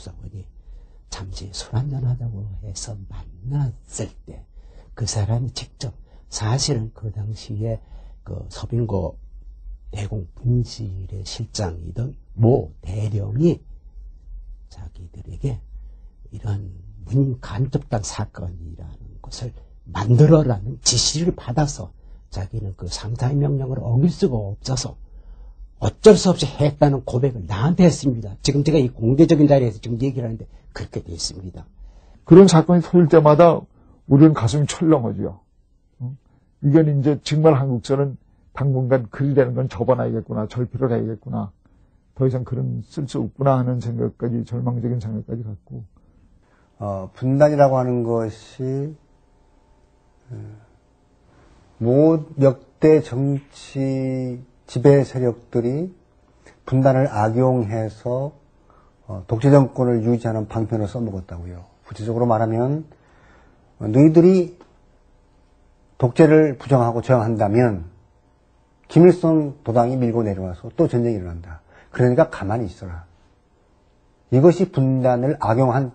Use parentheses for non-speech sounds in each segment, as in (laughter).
수사관이 잠시 술 한잔하자고 해서 만났을 때 그 사람이 직접 사실은 그 당시에 그 서빙고 대공 분실의 실장이던 모 대령이 자기들에게 이런 문인 간접단 사건이라는 것을 만들어라는 지시를 받아서 자기는 그 상사의 명령을 어길 수가 없어서 어쩔 수 없이 했다는 고백을 나한테 했습니다. 지금 제가 이 공개적인 자리에서 지금 얘기를 하는데 그렇게 되어 있습니다. 그런 사건이 터질 때마다 우리는 가슴이 철렁하죠. 어? 이건 이제 정말 한국서는 당분간 글이 되는 건 접어놔야겠구나, 절필을 해야겠구나, 더 이상 글은 쓸수 없구나 하는 생각까지, 절망적인 생각까지 갖고. 어, 분단이라고 하는 것이, 모 역대 정치 지배 세력들이 분단을 악용해서 어, 독재 정권을 유지하는 방편으로 써먹었다고요. 구체적으로 말하면 어, 너희들이 독재를 부정하고 저항한다면 김일성 도당이 밀고 내려와서 또 전쟁이 일어난다. 그러니까 가만히 있어라. 이것이 분단을 악용한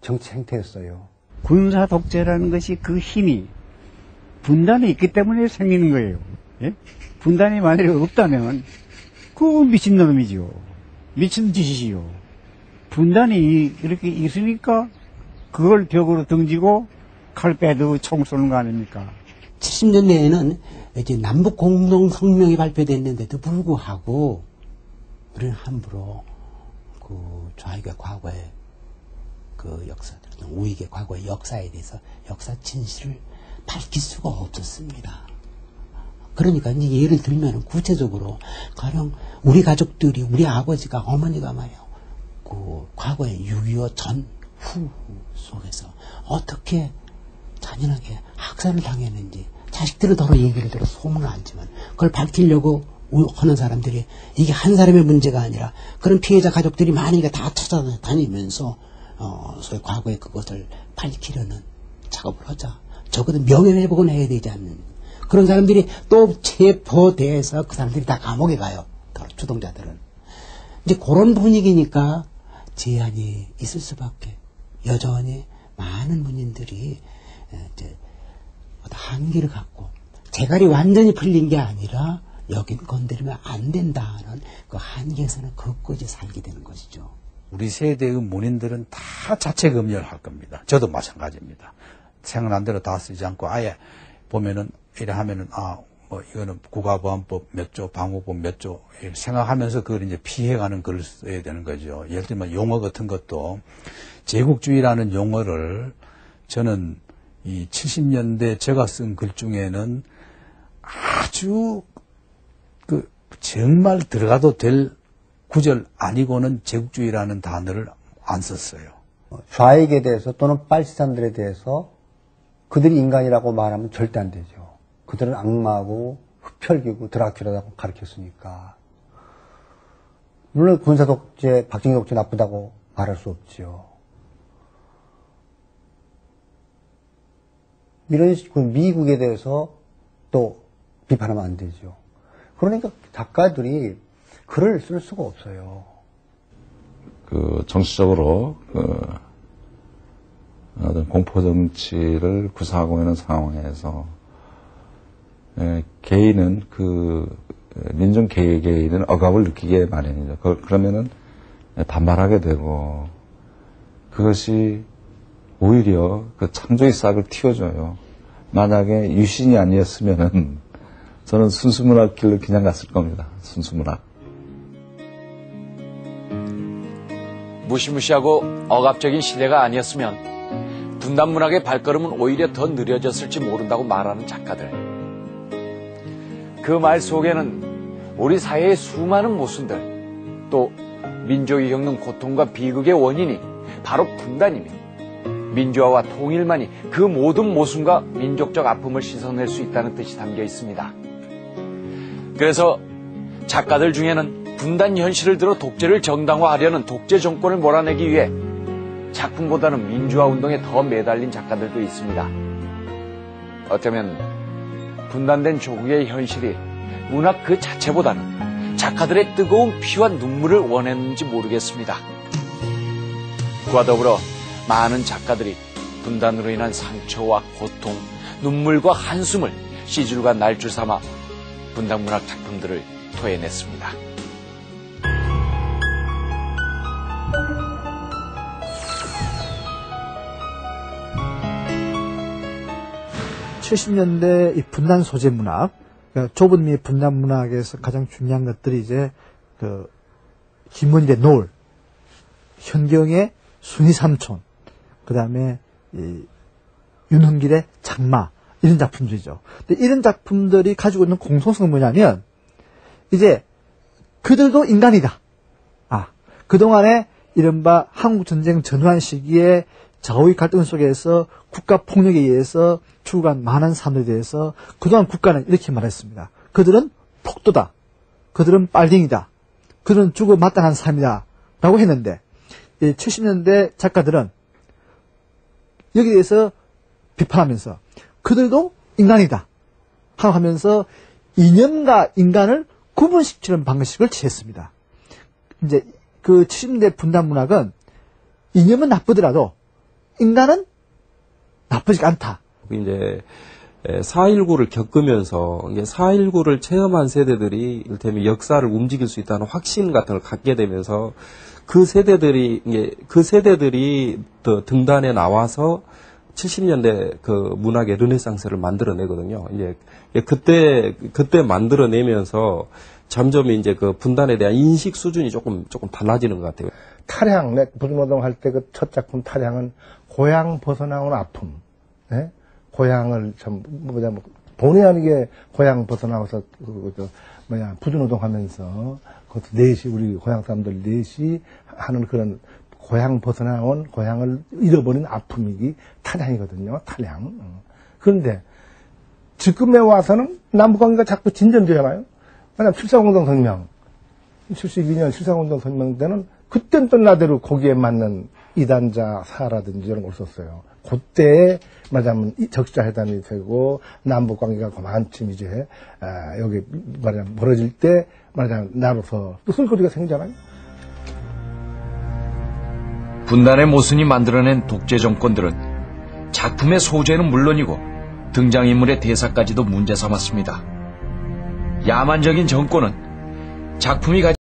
정치 행태였어요. 군사 독재라는 것이 그 힘이 분단이 있기 때문에 생기는 거예요. 예? 분단이 만약에 없다면 그 미친놈이지요. 미친 짓이지요. 분단이 이렇게 있으니까 그걸 벽으로 던지고 칼 빼도 총 쏘는 거 아닙니까? 70년대에는 이제 남북 공동 성명이 발표됐는데도 불구하고 우리는 함부로 그 좌익의 과거의 그 역사, 우익의 과거의 역사에 대해서 역사 진실을 밝힐 수가 없었습니다. 그러니까 이제 예를 들면 구체적으로 가령 우리 가족들이 우리 아버지가 어머니가 말이요 그 과거의 6.25 전 후 속에서 어떻게 잔인하게 학살을 당했는지 자식들은 더러 얘기를 들어 소문을 알지만 그걸 밝히려고 하는 사람들이 이게 한 사람의 문제가 아니라 그런 피해자 가족들이 많으니까 다 찾아다니면서 어, 소위 과거의 그것을 밝히려는 작업을 하자. 적어도 명예회복은 해야 되지 않는 그런 사람들이 또 체포돼서 그 사람들이 다 감옥에 가요. 주동자들은. 이제 그런 분위기니까 제한이 있을 수밖에. 여전히 많은 문인들이 이제 한계를 갖고 재갈이 완전히 풀린 게 아니라 여긴 건드리면 안 된다는 그 한계에서는 걷고지 살게 되는 것이죠. 우리 세대의 문인들은 다 자체 검열할 겁니다. 저도 마찬가지입니다. 생각난 대로 다 쓰지 않고 아예 보면은 이래 하면은 아 뭐 이거는 국가보안법 몇 조, 방호법 몇 조 생각하면서 그걸 이제 피해가는 글을 써야 되는 거죠. 예를 들면 용어 같은 것도 제국주의라는 용어를 저는 이 70년대 제가 쓴 글 중에는 아주 그 정말 들어가도 될 구절 아니고는 제국주의라는 단어를 안 썼어요. 좌익에 대해서 또는 빨치산들에 대해서 그들이 인간이라고 말하면 절대 안 되죠. 그들은 악마고 흡혈귀고 드라큘라라고 가르쳤으니까. 물론 군사 독재, 박정희 독재 나쁘다고 말할 수 없죠. 이런 그 미국에 대해서 또 비판하면 안 되죠. 그러니까 작가들이 글을 쓸 수가 없어요. 그 정치적으로 그 어떤 공포 정치를 구사하고 있는 상황에서 에, 개인은 그 민중 개개인은 억압을 느끼게 마련이죠. 그, 그러면은 반발하게 되고 그것이 오히려 그 창조의 싹을 틔워줘요. 만약에 유신이 아니었으면은 (laughs) 저는 순수문학 길로 그냥 갔을 겁니다. 순수문학. 무시무시하고 억압적인 시대가 아니었으면 분단문학의 발걸음은 오히려 더 느려졌을지 모른다고 말하는 작가들. 그 말 속에는 우리 사회의 수많은 모순들, 또 민족이 겪는 고통과 비극의 원인이 바로 분단이며 민주화와 통일만이 그 모든 모순과 민족적 아픔을 씻어낼 수 있다는 뜻이 담겨 있습니다. 그래서 작가들 중에는 분단 현실을 들어 독재를 정당화하려는 독재 정권을 몰아내기 위해 작품보다는 민주화 운동에 더 매달린 작가들도 있습니다. 어쩌면 분단된 조국의 현실이 문학 그 자체보다는 작가들의 뜨거운 피와 눈물을 원했는지 모르겠습니다. 그와 더불어 많은 작가들이 분단으로 인한 상처와 고통, 눈물과 한숨을 시줄과 날줄 삼아 분단 문학 작품들을 토해냈습니다. 70년대 이 분단 소재 문학, 그러니까 좁은 의미의 분단 문학에서 가장 중요한 것들이 이제 그 김원일의 노을, 현경의 순위 삼촌, 그 다음에 윤흥길의 장마 이런 작품들이죠. 근데 이런 작품들이 가지고 있는 공통성은 뭐냐면 이제 그들도 인간이다. 아 그동안에 이른바 한국 전쟁 전후한 시기에 좌우의 갈등 속에서 국가 폭력에 의해서 죽어간 많은 사람들에 대해서 그동안 국가는 이렇게 말했습니다. 그들은 폭도다. 그들은 빨갱이다. 그들은 죽어 마땅한 삶이다. 라고 했는데 70년대 작가들은 여기에 대해서 비판하면서 그들도 인간이다. 하면서 이념과 인간을 구분시키는 방식을 취했습니다. 이제 그 70년대 분단 문학은 이념은 나쁘더라도 인간은 나쁘지 않다. 이제 4.19를 겪으면서 4.19를 체험한 세대들이 이를테면 역사를 움직일 수 있다는 확신 같은 걸 갖게 되면서 그 세대들이 그 세대들이 더 등단에 나와서 70년대 그 문학의 르네상스를 만들어내거든요. 이제 그때 그때 만들어내면서 점점 이제 그 분단에 대한 인식 수준이 조금 조금 달라지는 것 같아요. 탈향, 내 부주노동 할 때 그 첫 작품 탈향은 고향 벗어나온 아픔, 예? 고향을 참 뭐냐 뭐 본의 아니게 고향 벗어나와서 그, 그, 뭐야 부주노동 하면서 그것도 넷이 우리 고향 사람들 넷이 하는 그런 고향 벗어나온 고향을 잃어버린 아픔이기 탈향이거든요. 탈향. 그런데 지금에 와서는 남북관계가 자꾸 진전되잖아요. 만약 7.4공동 성명, 72년 7.4공동 성명 때는 그땐 또 나대로 거기에 맞는 이단자 사라든지 이런 걸 썼어요. 그때에 말하자면 적시자 회담이 되고 남북 관계가 그만큼 이제 아, 여기 말하자면 벌어질 때 말하자면 나로서 또 쓸거리가 생기잖아요. 분단의 모순이 만들어낸 독재 정권들은 작품의 소재는 물론이고 등장인물의 대사까지도 문제 삼았습니다. 야만적인 정권은 작품이